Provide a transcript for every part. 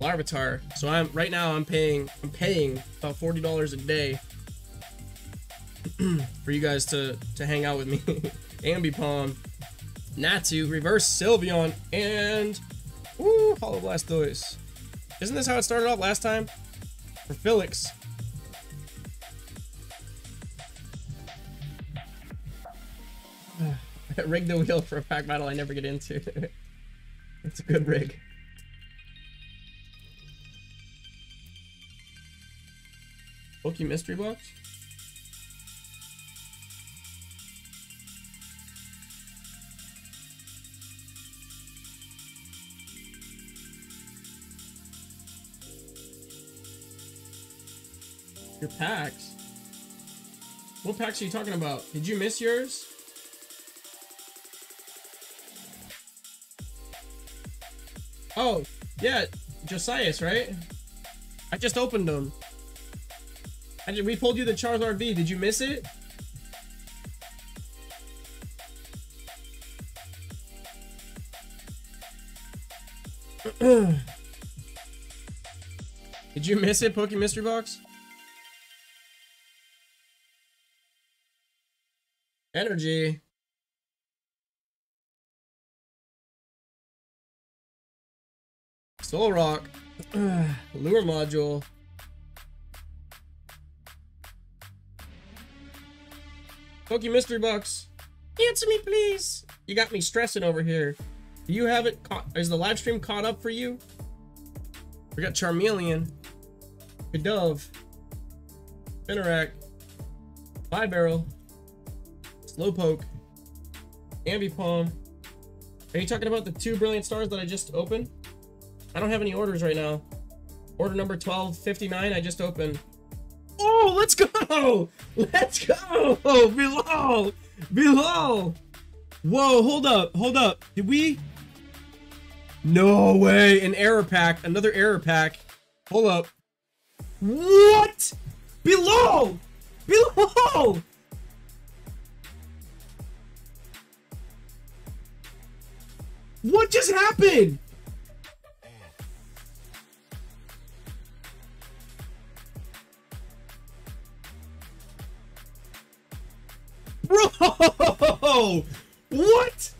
Larvitar. So I'm right now I'm paying I'm paying about forty dollars a day for you guys to to hang out with me. Ambipom, Natu, Reverse Sylveon, and woo, Holo Blastoise. Isn't this how it started off last time? For Felix. rig the wheel for a pack battle I never get into. it's a good rig. Mystery Box? Your packs? What packs are you talking about? Did you miss yours? Oh, yeah, Josias, right? I just opened them. I just, we pulled you the Charizard V. Did you miss it? Did you miss it, Poke Mystery Box? Energy. Solrock. Lure Module. Poke Mystery Box. Answer me, please. You got me stressing over here. Do you have it caught? Is the live stream caught up for you? We got Charmeleon. Kadove. Spinarak. Barrel. Slowpoke. Ambipom. Are you talking about the two brilliant stars that I just opened? I don't have any orders right now. Order number 1259, I just opened. Oh, let's go! Let's go! Below! Below! Whoa, hold up, hold up. Did we? No way, an error pack, another error pack. Hold up. What? Below! Below! What just happened? Bro! What?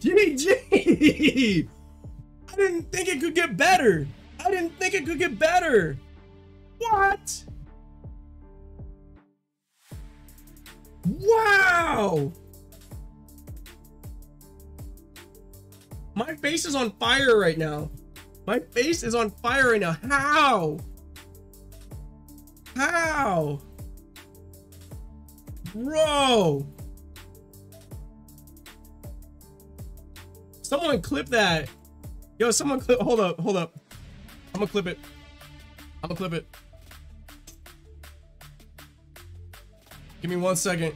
GG! I didn't think it could get better. I didn't think it could get better. What? Wow! My face is on fire right now. My face is on fire right now. How? How? Bro! Someone clip that. Yo, someone clip. Hold up, hold up. I'm gonna clip it. I'm gonna clip it. Give me one second.